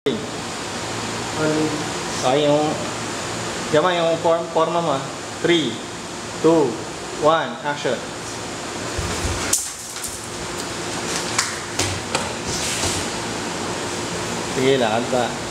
Okay, yung... Yaman, yung form, forma mo. 3, 2, 1, action. Sige, lakad pa.